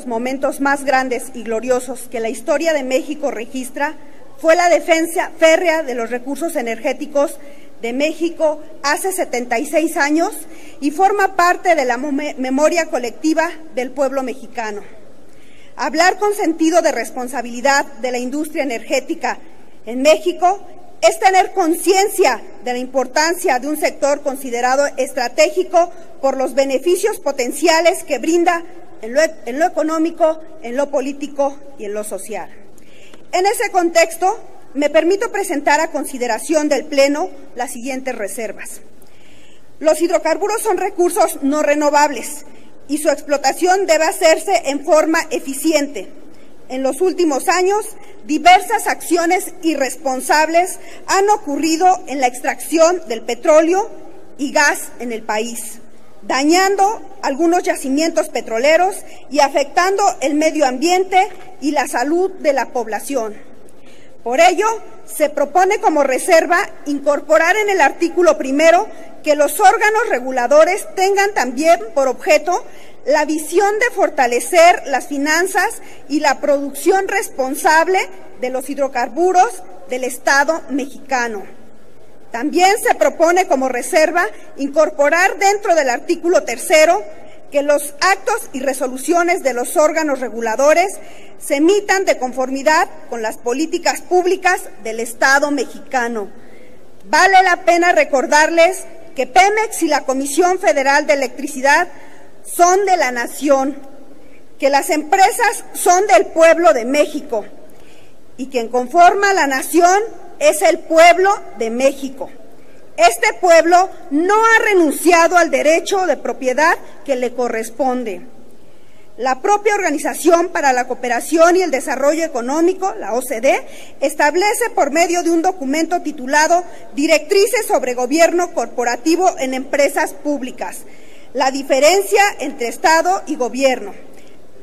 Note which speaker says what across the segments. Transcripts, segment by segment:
Speaker 1: los momentos más grandes y gloriosos que la historia de México registra fue la defensa férrea de los recursos energéticos de México hace 76 años y forma parte de la memoria colectiva del pueblo mexicano. Hablar con sentido de responsabilidad de la industria energética en México es tener conciencia de la importancia de un sector considerado estratégico por los beneficios potenciales que brinda en lo, económico, en lo político y en lo social. En ese contexto, me permito presentar a consideración del Pleno las siguientes reservas. Los hidrocarburos son recursos no renovables y su explotación debe hacerse en forma eficiente. En los últimos años, diversas acciones irresponsables han ocurrido en la extracción del petróleo y gas en el país, dañando algunos yacimientos petroleros y afectando el medio ambiente y la salud de la población. Por ello, se propone como reserva incorporar en el artículo primero que los órganos reguladores tengan también por objeto la visión de fortalecer las finanzas y la producción responsable de los hidrocarburos del Estado mexicano. También se propone como reserva incorporar dentro del artículo tercero que los actos y resoluciones de los órganos reguladores se emitan de conformidad con las políticas públicas del Estado mexicano. Vale la pena recordarles que Pemex y la Comisión Federal de Electricidad son de la nación, que las empresas son del pueblo de México y quien conforma la nación es el pueblo de México. Este pueblo no ha renunciado al derecho de propiedad que le corresponde. La propia Organización para la Cooperación y el Desarrollo Económico, la OCDE, establece por medio de un documento titulado Directrices sobre Gobierno Corporativo en Empresas Públicas, la diferencia entre Estado y Gobierno.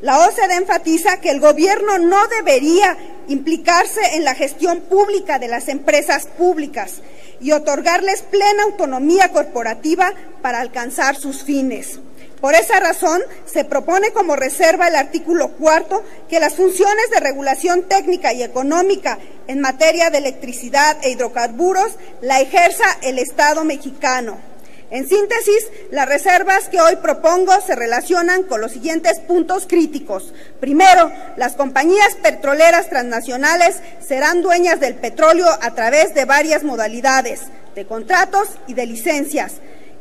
Speaker 1: La OCDE enfatiza que el Gobierno no debería implicarse en la gestión pública de las empresas públicas y otorgarles plena autonomía corporativa para alcanzar sus fines. Por esa razón, se propone como reserva el artículo cuarto que las funciones de regulación técnica y económica en materia de electricidad e hidrocarburos la ejerza el Estado mexicano. En síntesis, las reservas que hoy propongo se relacionan con los siguientes puntos críticos. Primero, las compañías petroleras transnacionales serán dueñas del petróleo a través de varias modalidades, de contratos y de licencias.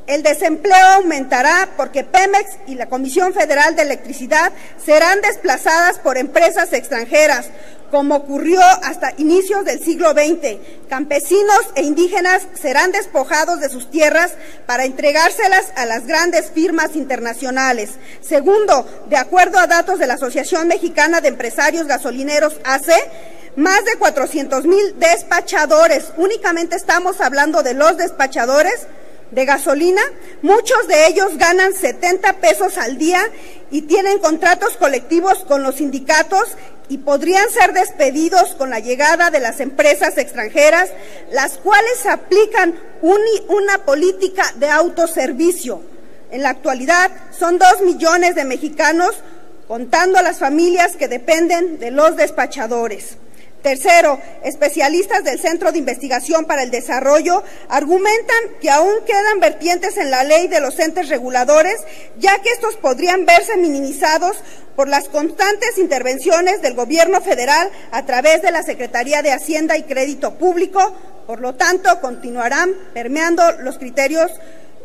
Speaker 1: El desempleo aumentará porque Pemex y la Comisión Federal de Electricidad serán desplazadas por empresas extranjeras, como ocurrió hasta inicios del siglo XX. Campesinos e indígenas serán despojados de sus tierras para entregárselas a las grandes firmas internacionales. Segundo, de acuerdo a datos de la Asociación Mexicana de Empresarios Gasolineros AC, más de 400 mil despachadores, únicamente estamos hablando de los despachadores, de gasolina, muchos de ellos ganan 70 pesos al día y tienen contratos colectivos con los sindicatos y podrían ser despedidos con la llegada de las empresas extranjeras, las cuales aplican una política de autoservicio. En la actualidad son dos millones de mexicanos, contando a las familias que dependen de los despachadores. Tercero, especialistas del Centro de Investigación para el Desarrollo argumentan que aún quedan vertientes en la ley de los entes reguladores, ya que estos podrían verse minimizados por las constantes intervenciones del Gobierno federal a través de la Secretaría de Hacienda y Crédito Público, por lo tanto, continuarán permeando los criterios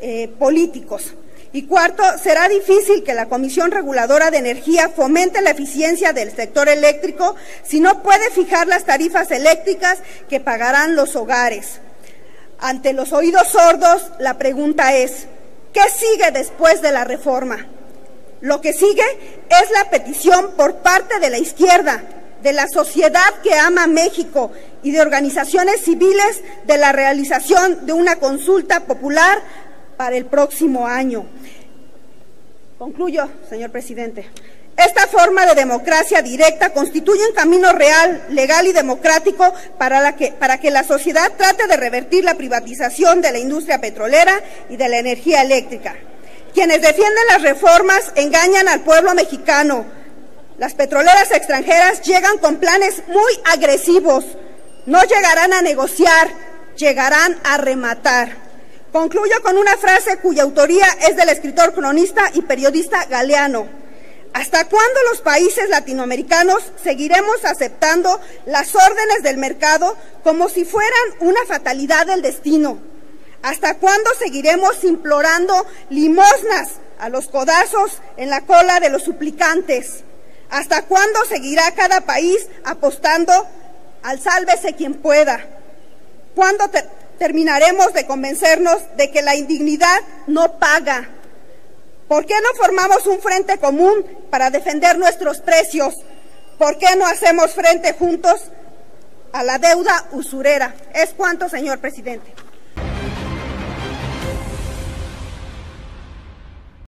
Speaker 1: eh, políticos. Y cuarto, será difícil que la Comisión Reguladora de Energía fomente la eficiencia del sector eléctrico si no puede fijar las tarifas eléctricas que pagarán los hogares. Ante los oídos sordos, la pregunta es, ¿qué sigue después de la reforma? Lo que sigue es la petición por parte de la izquierda, de la sociedad que ama México y de organizaciones civiles de la realización de una consulta popular para el próximo año. Concluyo, señor presidente. Esta forma de democracia directa constituye un camino real, legal y democrático para, que la sociedad trate de revertir la privatización de la industria petrolera y de la energía eléctrica. Quienes defienden las reformas engañan al pueblo mexicano, Las petroleras extranjeras llegan con planes muy agresivos. No llegarán a negociar, llegarán a rematar. Concluyo con una frase cuya autoría es del escritor, cronista y periodista Galeano. ¿Hasta cuándo los países latinoamericanos seguiremos aceptando las órdenes del mercado como si fueran una fatalidad del destino? ¿Hasta cuándo seguiremos implorando limosnas a los codazos en la cola de los suplicantes? ¿Hasta cuándo seguirá cada país apostando al sálvese quien pueda? ¿Cuándo terminaremos de convencernos de que la indignidad no paga? ¿Por qué no formamos un frente común para defender nuestros precios? ¿Por qué no hacemos frente juntos a la deuda usurera? Es cuanto, señor presidente.